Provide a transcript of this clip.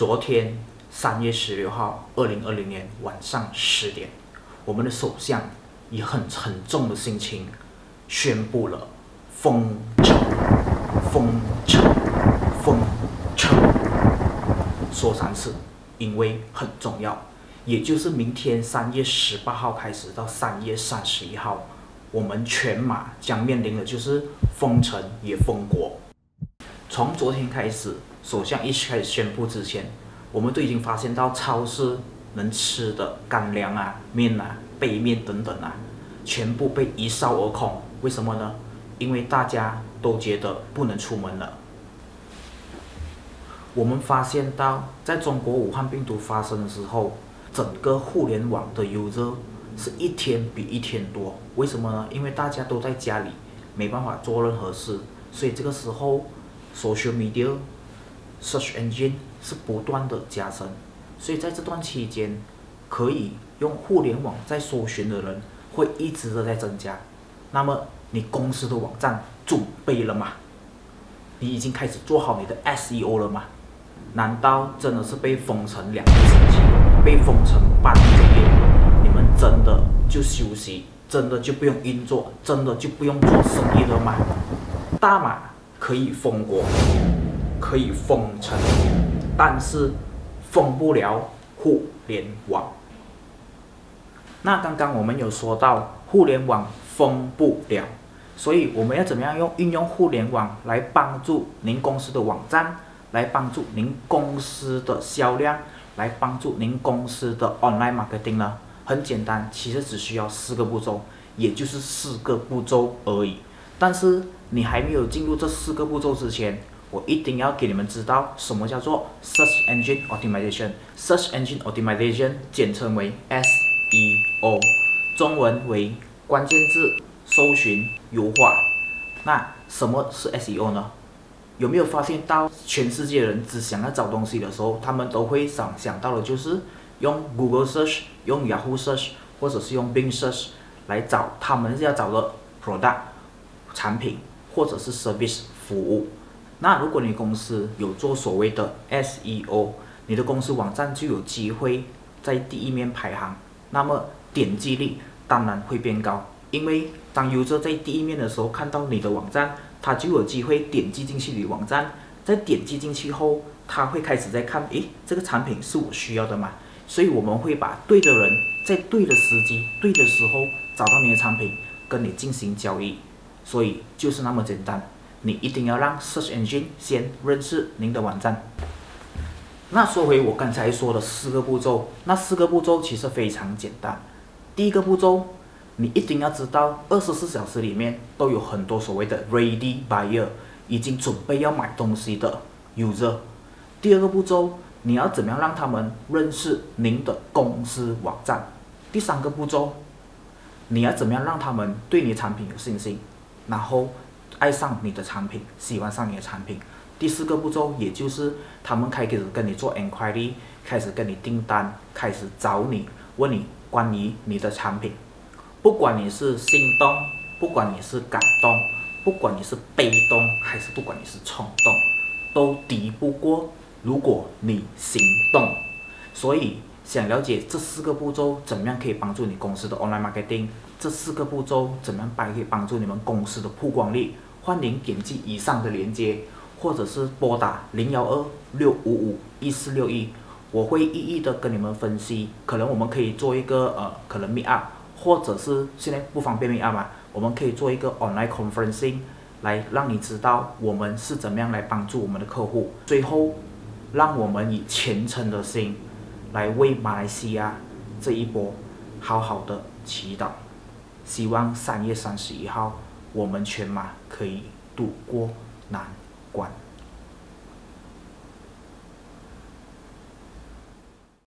昨天三月十六号，二零二零年晚上十点，我们的首相以很沉重的心情宣布了封城、封城、封城，说三次，因为很重要。也就是明天三月十八号开始到三月三十一号，我们全马将面临的就是封城也封国。从昨天开始，首相一开始宣布之前，我们都已经发现到超市能吃的干粮啊、面啊、杯面等等啊，全部被一扫而空。为什么呢？因为大家都觉得不能出门了。我们发现到，在中国武汉病毒发生的时候，整个互联网的 user 是一天比一天多，为什么呢？因为大家都在家里，没办法做任何事，所以这个时候，social media search engine 是不断的加深，所以在这段期间，可以用互联网在搜寻的人会一直的在增加。那么你公司的网站准备了吗？你已经开始做好你的 SEO 了吗？难道真的是被封城两个星期，被封城半个月，你们真的就休息，真的就不用运作，真的就不用做生意了吗？大马可以封国，可以封城，但是封不了互联网。那刚刚我们有说到互联网封不了，所以我们要怎么样用运用互联网来帮助您公司的网站？来帮助您公司的销量，来帮助您公司的 online marketing 呢？很简单，其实只需要四个步骤，也就是四个步骤而已。但是你还没有进入这四个步骤之前，我一定要给你们知道什么叫做 search engine optimization。search engine optimization 简称为 SEO，中文为关键字搜寻优化。那什么是 SEO 呢？有没有发现到全世界人只想要找东西的时候，他们都会想想到的就是用 Google Search、用 Yahoo Search 或者是用 Bing Search 来找他们要找的 product 产品或者是 service 服务。那如果你公司有做所谓的 SEO，你的公司网站就有机会在第一面排行，那么点击率当然会变高，因为当 user 在第一面的时候看到你的网站。他就有机会点击进去你网站，在点击进去后，他会开始在看，诶，这个产品是我需要的吗？所以我们会把对的人在对的时机、对的时候找到你的产品，跟你进行交易。所以就是那么简单，你一定要让 search engine 先认识您的网站。那说回我刚才说的四个步骤，那四个步骤其实非常简单。第一个步骤。你一定要知道，二十四小时里面都有很多所谓的 ready buyer，已经准备要买东西的 user。第二个步骤，你要怎么样让他们认识您的公司网站？第三个步骤，你要怎么样让他们对你产品有信心，然后爱上你的产品，喜欢上你的产品？第四个步骤，也就是他们开始跟你做 inquiry，开始跟你订单，开始找你，问你关于你的产品。不管你是心动，不管你是感动，不管你是被动，还是不管你是冲动，都敌不过如果你行动。所以，想了解这四个步骤怎么样可以帮助你公司的 online marketing？这四个步骤怎么样帮可以帮助你们公司的曝光率？欢迎点击以上的链接，或者是拨打零幺二六五五一四六一，我会一一的跟你们分析。可能我们可以做一个呃，可能 meet up。或者是现在不方便 Meet up 嘛，我们可以做一个 online conferencing，来让你知道我们是怎么样来帮助我们的客户。最后，让我们以虔诚的心，来为马来西亚这一波好好的祈祷。希望三月三十一号，我们全马可以度过难关。